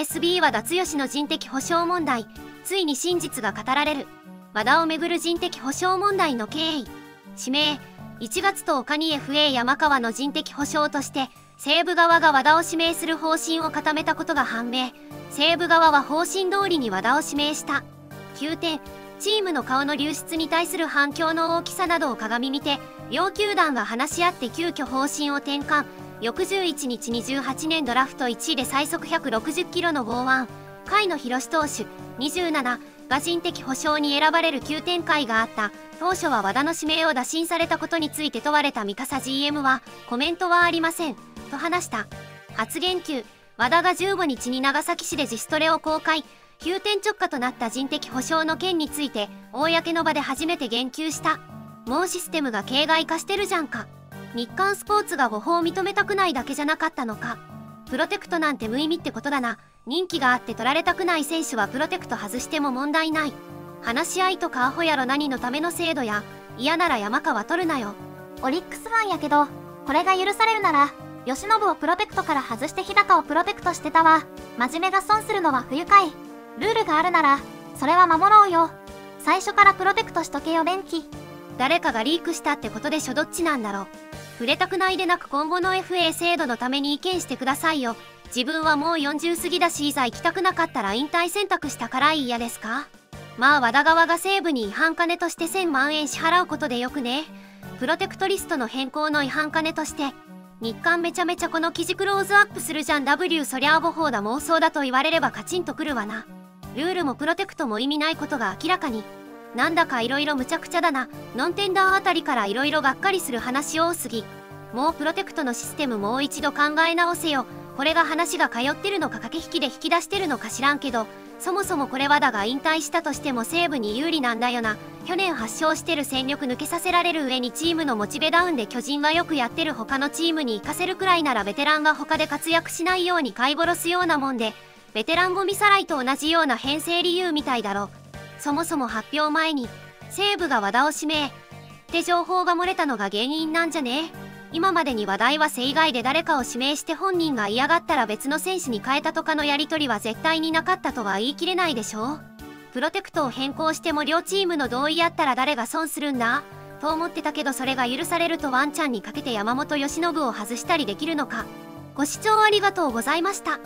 SB 和田剛の人的保障問題。ついに真実が語られる。和田をめぐる人的保障問題の経緯。指名1月10日に FA 山川の人的保障として西武側が和田を指名する方針を固めたことが判明。西武側は方針通りに和田を指名した。9点チームの顔の流出に対する反響の大きさなどを鑑みて両球団が話し合って急遽方針を転換。翌11日28年ドラフト1位で最速160キロの剛腕。甲斐野博投手27が人的保障に選ばれる急展開があった。当初は和田の指名を打診されたことについて問われた三笠 GM はコメントはありません。と話した。発言級和田が15日に長崎市で自主トレを公開。急転直下となった人的保障の件について公の場で初めて言及した。もうシステムが形骸化してるじゃんか。日刊スポーツが誤報を認めたくないだけじゃなかったのか。プロテクトなんて無意味ってことだな。人気があって取られたくない選手はプロテクト外しても問題ない。話し合いとかアホやろ何のための制度や嫌なら山川取るなよ。オリックスファンやけどこれが許されるなら慶喜をプロテクトから外して日高をプロテクトしてたわ。真面目が損するのは不愉快。ルールがあるならそれは守ろうよ。最初からプロテクトしとけよ便器誰かがリークしたってことでしょどっちなんだろう触れたくないでなく今後の FA 制度のために意見してくださいよ。自分はもう40過ぎだしいざ行きたくなかったら引退選択したから嫌ですか？まあ和田側が西部に違反金として1000万円支払うことでよくね。プロテクトリストの変更の違反金として。日刊めちゃめちゃこの記事クローズアップするじゃん。W そりゃあ誤報だ妄想だと言われればカチンとくるわな。ルールもプロテクトも意味ないことが明らかに。なんだか色々むちゃくちゃだな。ノンテンダーあたりから色々がっかりする話多すぎ。もうプロテクトのシステムもう一度考え直せよ。これが話が通ってるのか駆け引きで引き出してるのか知らんけどそもそもこれはだが引退したとしても西武に有利なんだよな。去年発症してる戦力抜けさせられる上にチームのモチベダウンで巨人はよくやってる他のチームに行かせるくらいならベテランが他で活躍しないように買い殺すようなもんでベテランゴミさらいと同じような編成理由みたいだろ。そもそも発表前に西武が和田を指名って情報が漏れたのが原因なんじゃね？今までに話題は正以外で誰かを指名して本人が嫌がったら別の選手に変えたとかのやり取りは絶対になかったとは言い切れないでしょプロテクトを変更しても両チームの同意あったら誰が損するんだ？と思ってたけどそれが許されるとワンちゃんにかけて山本由伸を外したりできるのか。ご視聴ありがとうございました。